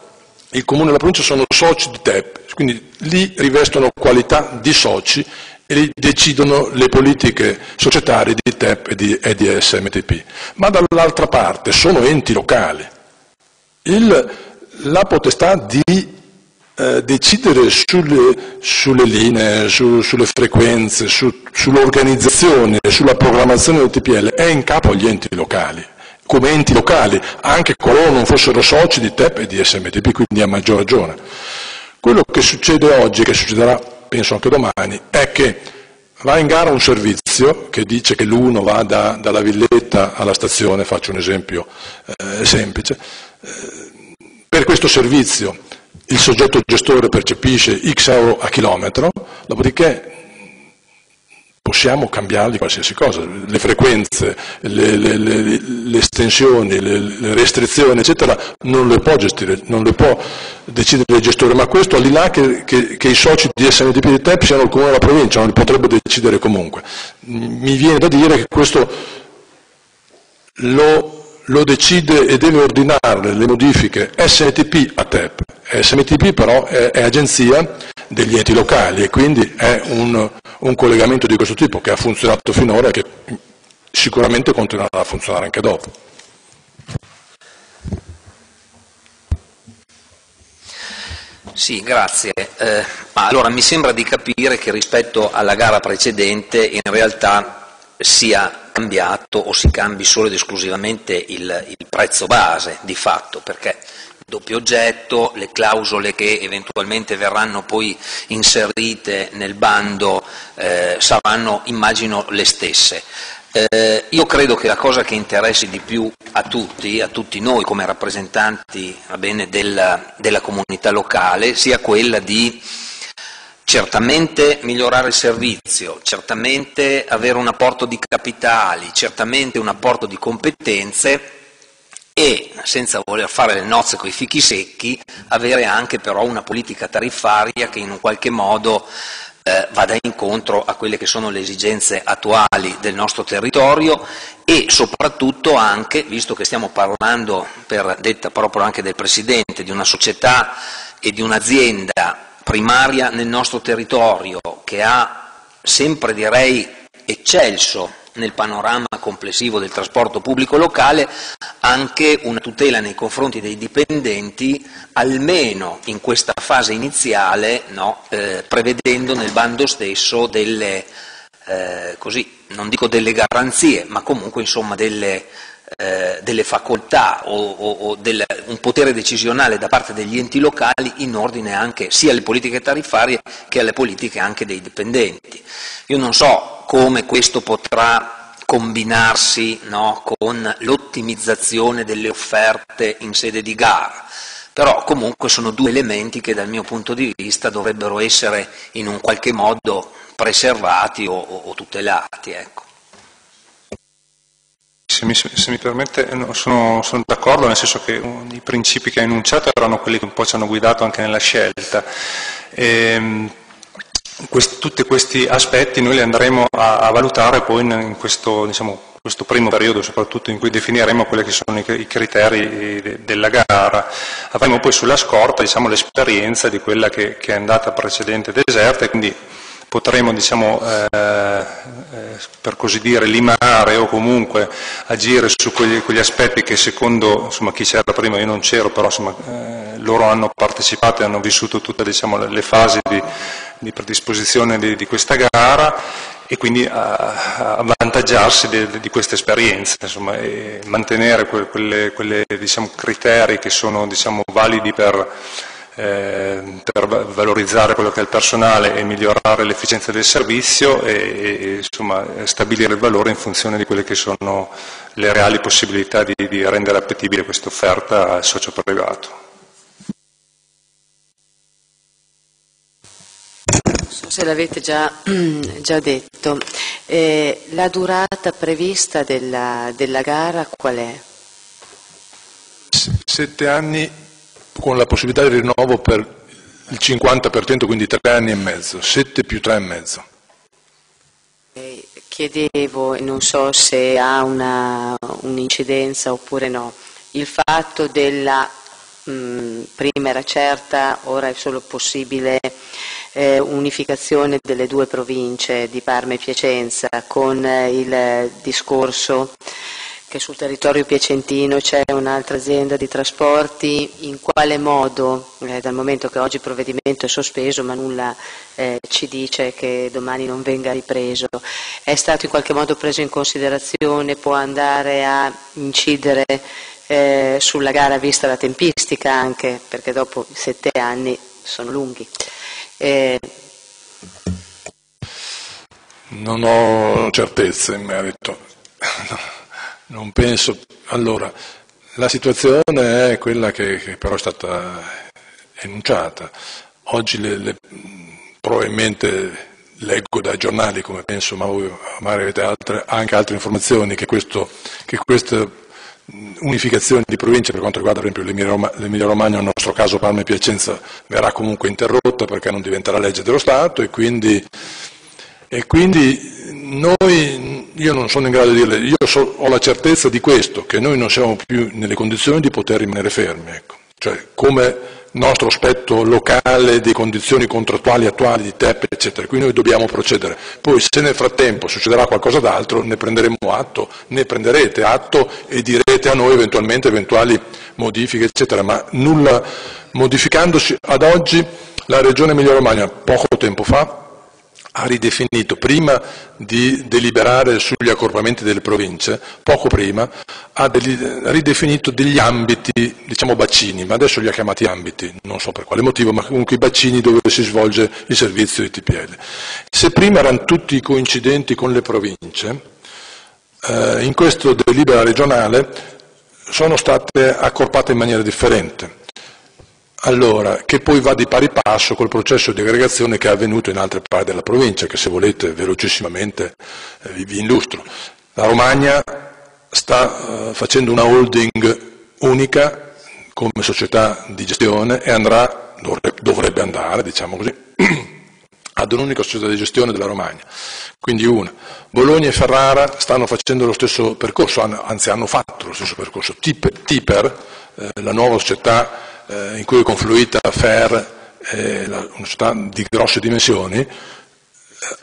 il Comune e la provincia sono soci di TEP, quindi lì rivestono qualità di soci e lì decidono le politiche societarie di TEP e di, e di SMTP. Ma dall'altra parte sono enti locali. Il, la potestà di eh, decidere sulle, sulle linee, su, sulle frequenze, su, sull'organizzazione, sulla programmazione del TPL è in capo agli enti locali, come enti locali, anche qualora non fossero soci di TEP e di SMTP, quindi a maggior ragione. Quello che succede oggi, che succederà penso anche domani, è che va in gara un servizio che dice che l'uno va da, dalla villetta alla stazione, faccio un esempio eh, semplice, eh, per questo servizio il soggetto gestore percepisce x euro a chilometro, dopodiché possiamo cambiargli qualsiasi cosa, le frequenze, le, le, le, le estensioni, le, restrizioni, eccetera, non le può gestire, non le può decidere il gestore, ma questo al di là che, che, che i soci di SNDP di TEP siano il comune della provincia, non li potrebbe decidere comunque. Mi viene da dire che questo lo lo decide e deve ordinare le modifiche SNTP a TEP. SNTP però è, è agenzia degli enti locali e quindi è un, un, collegamento di questo tipo che ha funzionato finora e che sicuramente continuerà a funzionare anche dopo. Sì, grazie. Eh, allora mi sembra di capire che rispetto alla gara precedente in realtà sia cambiato o si cambi solo ed esclusivamente il, il prezzo base di fatto, perché doppio oggetto, le clausole che eventualmente verranno poi inserite nel bando eh, saranno, immagino, le stesse. Eh, io credo che la cosa che interessi di più a tutti, a tutti noi come rappresentanti bene, della, della comunità locale, sia quella di Certamente migliorare il servizio, certamente avere un apporto di capitali, certamente un apporto di competenze e, senza voler fare le nozze con i fichi secchi, avere anche però una politica tariffaria che in un qualche modo eh, vada incontro a quelle che sono le esigenze attuali del nostro territorio e soprattutto anche, visto che stiamo parlando, per detta proprio anche del Presidente, di una società e di un'azienda primaria nel nostro territorio, che ha sempre direi eccelso nel panorama complessivo del trasporto pubblico locale, anche una tutela nei confronti dei dipendenti, almeno in questa fase iniziale, no, eh, prevedendo nel bando stesso delle, eh, così, non dico delle garanzie, ma comunque insomma delle eh, delle facoltà o, o, o del, un potere decisionale da parte degli enti locali in ordine anche sia alle politiche tariffarie che alle politiche anche dei dipendenti. Io non so come questo potrà combinarsi no, con l'ottimizzazione delle offerte in sede di gara, però comunque sono due elementi che dal mio punto di vista dovrebbero essere in un qualche modo preservati o, o tutelati. Ecco. Se mi, se mi, permette, sono, sono, d'accordo, nel senso che i principi che ha enunciato erano quelli che un po' ci hanno guidato anche nella scelta. E, questi, tutti questi aspetti noi li andremo a, a valutare poi in, in questo, diciamo, questo, primo periodo, soprattutto in cui definiremo quelli che sono i, criteri de, della gara. Avremo poi sulla scorta diciamo, l'esperienza di quella che, che, è andata precedente deserta e quindi potremo diciamo, eh, eh, per così dire limare o comunque agire su quegli, quegli aspetti che secondo insomma, chi c'era prima, io non c'ero, però insomma, eh, loro hanno partecipato e hanno vissuto tutte diciamo, le, fasi di, di predisposizione di, di, questa gara e quindi avvantaggiarsi di, di, questa esperienza insomma, e mantenere quei diciamo, criteri che sono diciamo, validi per eh, per valorizzare quello che è il personale e migliorare l'efficienza del servizio e, e insomma, stabilire il valore in funzione di quelle che sono le reali possibilità di, di rendere appetibile questa offerta al socio privato. So se l'avete già, (clears throat) già detto, eh, la durata prevista della, della gara qual è? Sette anni con la possibilità di rinnovo per il 50%, quindi tre anni e mezzo, sette più tre e mezzo. Chiedevo, e non so se ha una, un'incidenza oppure no, il fatto della mh, prima era certa, ora è solo possibile eh, unificazione delle due province di Parma e Piacenza con eh, il discorso che sul territorio piacentino c'è un'altra azienda di trasporti, in quale modo, eh, dal momento che oggi il provvedimento è sospeso ma nulla eh, ci dice che domani non venga ripreso, è stato in qualche modo preso in considerazione, può andare a incidere eh, sulla gara vista la tempistica anche, perché dopo sette anni sono lunghi. Eh, non ho certezze in merito. (laughs) Non penso. Allora, la situazione è quella che, che però è stata enunciata. Oggi le, le, probabilmente leggo dai giornali, come penso, ma voi magari avete altre, anche altre informazioni, che, questo, che questa unificazione di province per quanto riguarda per esempio l'Emilia Romagna, nel nostro caso Palma e Piacenza, verrà comunque interrotta perché non diventerà legge dello Stato e quindi, e quindi noi, io non sono in grado di dirle, io so, ho la certezza di questo, che noi non siamo più nelle condizioni di poter rimanere fermi, ecco. cioè come nostro aspetto locale di condizioni contrattuali attuali di TEP, eccetera. Quindi noi dobbiamo procedere. Poi se nel frattempo succederà qualcosa d'altro, ne prenderemo atto, ne prenderete atto e direte a noi eventualmente eventuali modifiche, eccetera. Ma nulla modificandosi ad oggi la Regione Emilia Romagna poco tempo fa ha ridefinito, prima di deliberare sugli accorpamenti delle province, poco prima, ha ridefinito degli ambiti, diciamo bacini, ma adesso li ha chiamati ambiti, non so per quale motivo, ma comunque i bacini dove si svolge il servizio di TPL. Se prima erano tutti coincidenti con le province, eh, in questo delibera regionale sono state accorpate in maniera differente allora, che poi va di pari passo col processo di aggregazione che è avvenuto in altre parti della provincia, che se volete velocissimamente eh, vi illustro. La Romagna sta eh, facendo una holding unica come società di gestione e andrà, dovrebbe, andare, diciamo così, (clears throat) ad un'unica società di gestione della Romagna. Quindi una. Bologna e Ferrara stanno facendo lo stesso percorso, anzi hanno fatto lo stesso percorso. Tiper, eh, la nuova società eh, in cui è confluita FER, eh, una società di grosse dimensioni,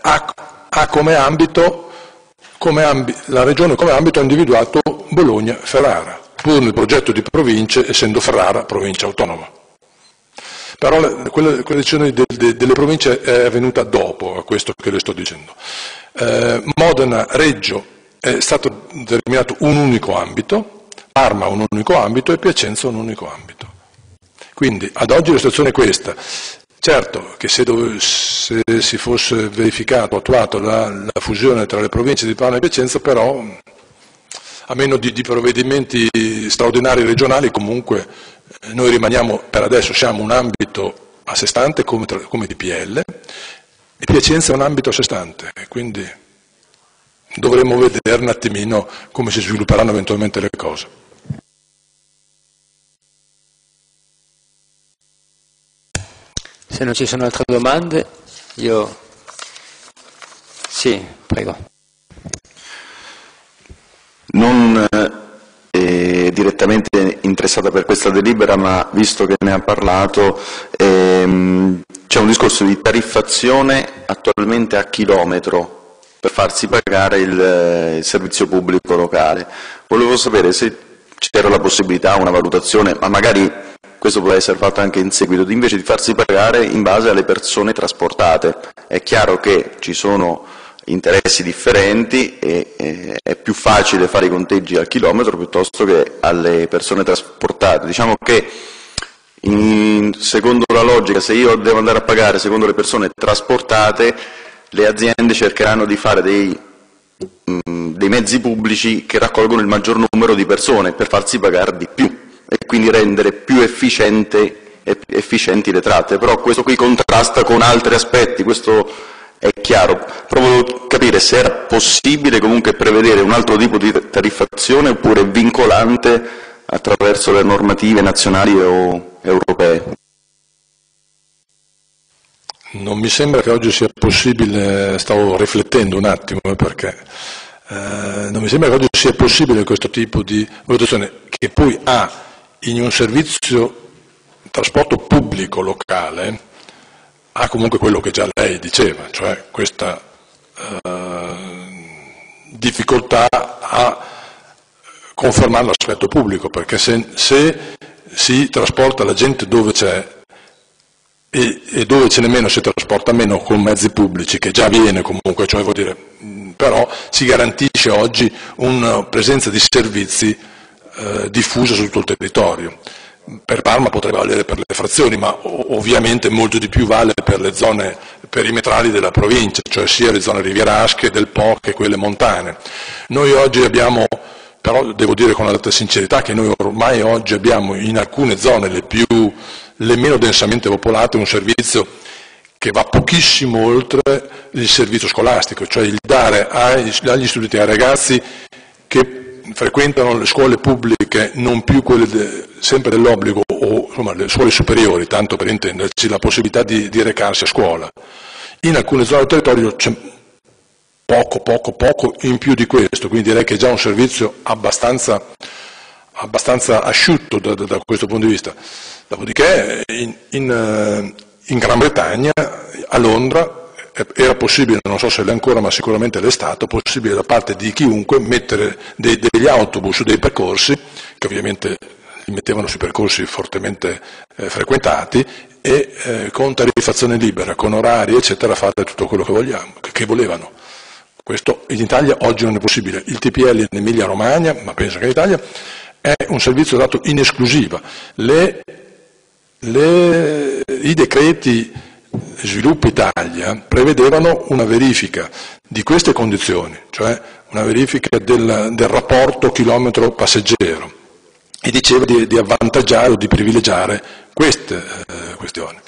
ha, ha, come ambito, come ambi, la Regione come ambito ha individuato Bologna-Ferrara, pur nel progetto di province, essendo Ferrara provincia autonoma. Però quella, quella decisione de, de, delle province è avvenuta dopo a questo che le sto dicendo. Eh, Modena, Reggio è stato determinato un unico ambito, Parma un unico ambito e Piacenza un unico ambito. Quindi ad oggi la situazione è questa. Certo che se, dove, se si fosse verificato, attuato la, la, fusione tra le province di Parma e Piacenza, però a meno di, di provvedimenti straordinari regionali, comunque eh, noi rimaniamo, per adesso siamo un ambito a sé stante come, come DPL e Piacenza è un ambito a sé stante, quindi dovremmo vedere un attimino come si svilupperanno eventualmente le cose. Se non ci sono altre domande, io... Sì, prego. Non eh, direttamente interessata per questa delibera, ma visto che ne ha parlato, ehm, c'è un discorso di tariffazione attualmente a chilometro per farsi pagare il, il servizio pubblico locale. Volevo sapere se c'era la possibilità, una valutazione, ma magari questo può essere fatto anche in seguito, invece di farsi pagare in base alle persone trasportate. È chiaro che ci sono interessi differenti e eh, è più facile fare i conteggi al chilometro piuttosto che alle persone trasportate. Diciamo che in, secondo la logica, se io devo andare a pagare secondo le persone trasportate, le aziende cercheranno di fare dei, mh, mm, dei mezzi pubblici che raccolgono il maggior numero di persone per farsi pagare di più e quindi rendere più efficienti le tratte. Però questo qui contrasta con altri aspetti, questo è chiaro. Provo a capire se era possibile comunque prevedere un altro tipo di tariffazione oppure vincolante attraverso le normative nazionali o europee. Non mi sembra che oggi sia possibile, stavo riflettendo un attimo eh, perché eh, non mi sembra che oggi sia possibile questo tipo di valutazione che poi ha in un servizio trasporto pubblico locale, ha comunque quello che già lei diceva, cioè questa eh, difficoltà a confermare l'aspetto pubblico, perché se, se, si trasporta la gente dove c'è e, e, dove ce n'è meno si trasporta meno con mezzi pubblici, che già avviene comunque, cioè dire, però si garantisce oggi una presenza di servizi eh, diffusa su tutto il territorio. Per Parma potrebbe valere per le frazioni, ma ovviamente molto di più vale per le zone perimetrali della provincia, cioè sia le zone rivierasche del Po che quelle montane. Noi oggi abbiamo però devo dire con la sincerità che noi ormai oggi abbiamo in alcune zone, le, più, le meno densamente popolate, un servizio che va pochissimo oltre il servizio scolastico, cioè il dare agli studenti e ai ragazzi che frequentano le scuole pubbliche, non più quelle de, sempre dell'obbligo, o insomma, le scuole superiori, tanto per intenderci, la possibilità di, di recarsi a scuola. In alcune zone del territorio c'è poco, poco, poco in più di questo, quindi direi che è già un servizio abbastanza, abbastanza asciutto da, da, da, questo punto di vista. Dopodiché in, in, eh, in Gran Bretagna, a Londra, era possibile, non so se l'è ancora, ma sicuramente l'è stato, possibile da parte di chiunque mettere dei, degli autobus dei percorsi, che ovviamente li mettevano sui percorsi fortemente eh, frequentati, e eh, con tariffazione libera, con orari, eccetera, fare tutto quello che, vogliamo, che volevano. Questo in Italia oggi non è possibile. Il TPL in Emilia Romagna, ma penso che in Italia, è un servizio dato in esclusiva. Le, le, I decreti Sviluppo Italia prevedevano una verifica di queste condizioni, cioè una verifica del, del rapporto chilometro passeggero e diceva di, di, avvantaggiare o di privilegiare queste eh, questioni.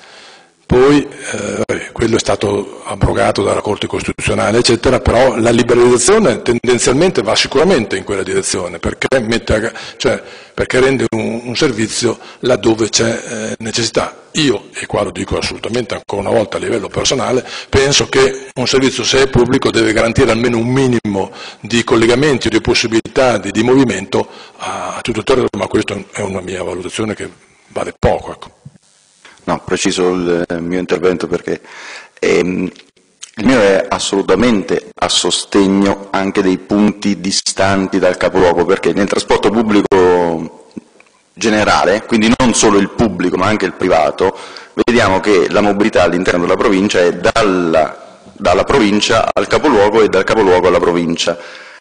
Poi eh, quello è stato abrogato dalla Corte Costituzionale, eccetera, però la liberalizzazione tendenzialmente va sicuramente in quella direzione, perché, a, cioè, perché rende un, un, servizio laddove c'è eh, necessità. Io, e qua lo dico assolutamente ancora una volta a livello personale, penso che un servizio se è pubblico deve garantire almeno un minimo di collegamenti di possibilità di, di movimento a, a tutto il territorio, ma questa è una mia valutazione che vale poco. Ecco. No, preciso il mio intervento perché ehm, il mio è assolutamente a sostegno anche dei punti distanti dal capoluogo, perché nel trasporto pubblico generale, quindi non solo il pubblico ma anche il privato, vediamo che la mobilità all'interno della provincia è dalla, dalla provincia al capoluogo e dal capoluogo alla provincia.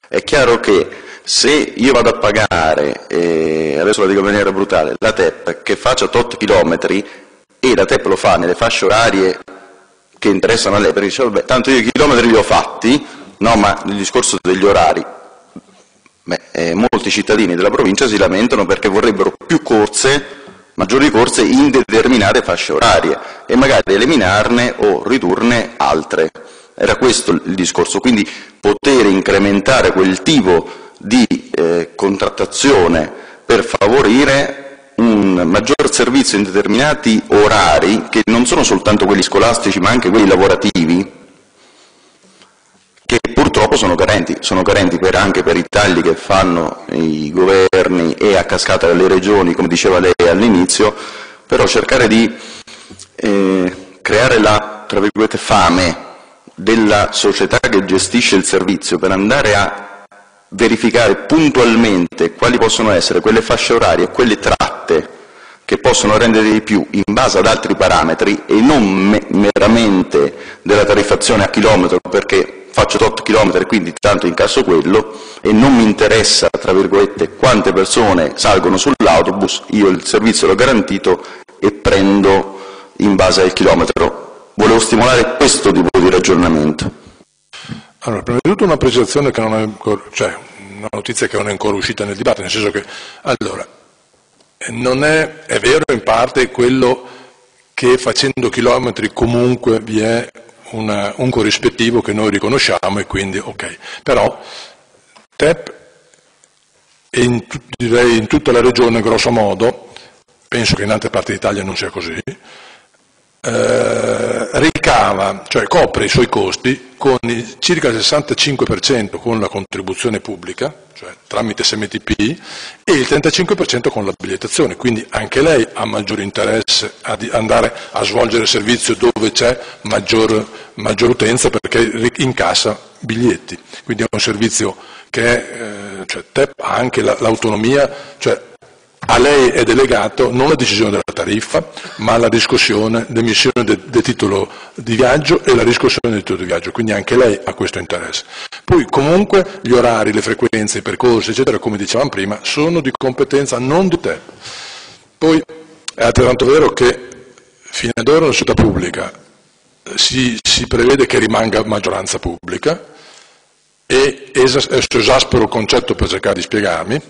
È chiaro che se io vado a pagare, eh, adesso la dico in maniera brutale, la TEP che faccia tot chilometri, e la TEP lo fa nelle fasce orarie che interessano a lei, perché dice, vabbè, tanto io i chilometri li ho fatti, no, ma nel discorso degli orari, beh, eh, molti cittadini della provincia si lamentano perché vorrebbero più corse, maggiori corse in determinate fasce orarie e magari eliminarne o ridurne altre. Era questo il discorso, quindi poter incrementare quel tipo di eh, contrattazione per favorire un maggior servizio in determinati orari, che non sono soltanto quelli scolastici ma anche quelli lavorativi, che purtroppo sono carenti, sono carenti per, anche per i tagli che fanno i governi e a cascata delle regioni, come diceva lei all'inizio, però cercare di eh, creare la, fame della società che gestisce il servizio per andare a verificare puntualmente quali possono essere quelle fasce orarie e quelle tratte che possono rendere di più in base ad altri parametri e non me meramente della tariffazione a chilometro perché faccio tot chilometri quindi tanto incasso quello e non mi interessa tra virgolette quante persone salgono sull'autobus, io il servizio l'ho garantito e prendo in base al chilometro. Volevo stimolare questo tipo di ragionamento. Allora, prima di tutto una precisazione che non è, cioè una notizia che non è ancora uscita nel dibattito, nel senso che, allora, non è, è vero in parte quello che facendo chilometri comunque vi è una, un corrispettivo che noi riconosciamo e quindi ok, però TEP in, direi in tutta la regione grosso modo, penso che in altre parti d'Italia non sia così, eh, ricava, cioè copre i suoi costi con il, circa il 65% con la contribuzione pubblica, cioè tramite SMTP, e il 35% con la bigliettazione, quindi anche lei ha maggiore interesse ad andare a svolgere servizio dove c'è maggior, maggior utenza perché incassa biglietti, quindi è un servizio che eh, cioè, ha anche l'autonomia, cioè a lei è delegato non la decisione della tariffa, ma la discussione, l'emissione del de titolo di viaggio e la riscossione del titolo di viaggio, quindi anche lei ha questo interesse. Poi comunque gli orari, le frequenze, i percorsi, eccetera, come dicevamo prima, sono di competenza non di te. Poi è altrettanto vero che fino ad ora nella società pubblica si, si prevede che rimanga maggioranza pubblica e esaspero il concetto per cercare di spiegarmi,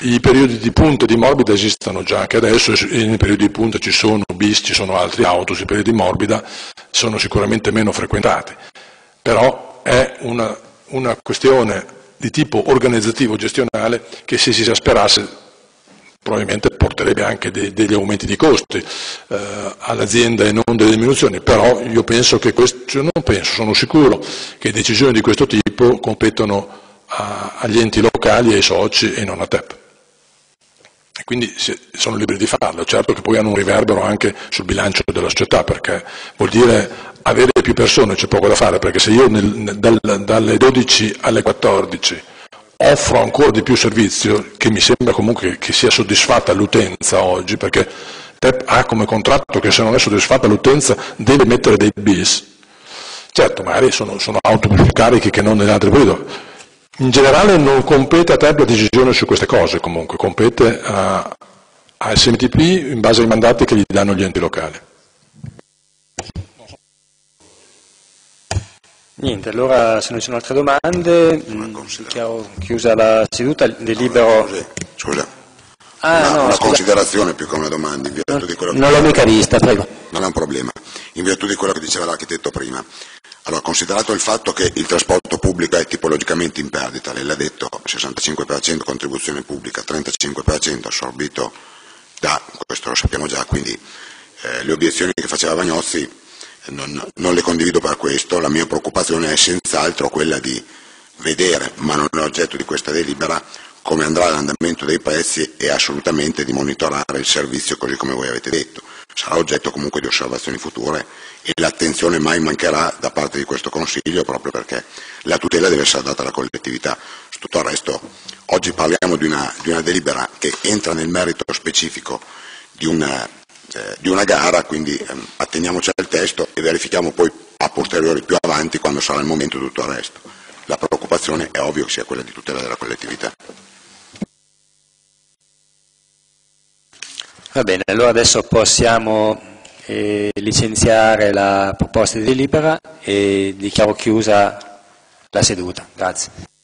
i periodi di punta e di morbida esistono già anche adesso, nei periodi di punta ci sono bis, ci sono altri autobus, i periodi di morbida sono sicuramente meno frequentati, però è una, una questione di tipo organizzativo gestionale che se si esasperasse probabilmente porterebbe anche de, degli aumenti di costi eh, all'azienda e non delle diminuzioni, però io penso che questo, cioè non penso, sono sicuro che decisioni di questo tipo competono agli enti locali ai soci e non a TEP. Quindi sono liberi di farlo, certo che poi hanno un riverbero anche sul bilancio della società, perché vuol dire avere più persone, c'è poco da fare, perché se io nel, dal, dalle 12 alle 14 offro ancora di più servizio, che mi sembra comunque che sia soddisfatta l'utenza oggi, perché TEP ha come contratto che se non è soddisfatta l'utenza deve mettere dei bis, certo magari sono, sono autobus più carichi che non nelle altre periodi, in generale non compete a te la decisione su queste cose comunque, compete a, a SMTP in base ai mandati che gli danno gli enti locali. Niente, allora se non ci sono altre domande, dichiaro chiusa la seduta, delibero... Scusa, ah, una, no, una considerazione più che una domanda. In virtù Non, di quello che non l'ho mica vista, prego. Non è un problema. In virtù di quello che diceva l'architetto prima, allora, considerato il fatto che il trasporto pubblico è tipologicamente in perdita, lei l'ha detto, 65% contribuzione pubblica, 35% assorbito da, questo lo sappiamo già, quindi eh, le obiezioni che faceva Vagnozzi eh, non, non le condivido per questo, la mia preoccupazione è senz'altro quella di vedere, ma non è oggetto di questa delibera, come andrà l'andamento dei prezzi e assolutamente di monitorare il servizio così come voi avete detto. Sarà oggetto comunque di osservazioni future e l'attenzione mai mancherà da parte di questo Consiglio proprio perché la tutela deve essere data alla collettività. Su tutto il resto, oggi parliamo di una, di una delibera che entra nel merito specifico di una, eh, di una gara, quindi ehm, atteniamoci al testo e verifichiamo poi a posteriori più avanti quando sarà il momento di tutto il resto. La preoccupazione è ovvio che sia quella di tutela della collettività. Va bene, allora adesso possiamo eh, licenziare la proposta di delibera e dichiaro chiusa la seduta. Grazie.